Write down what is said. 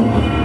Woo!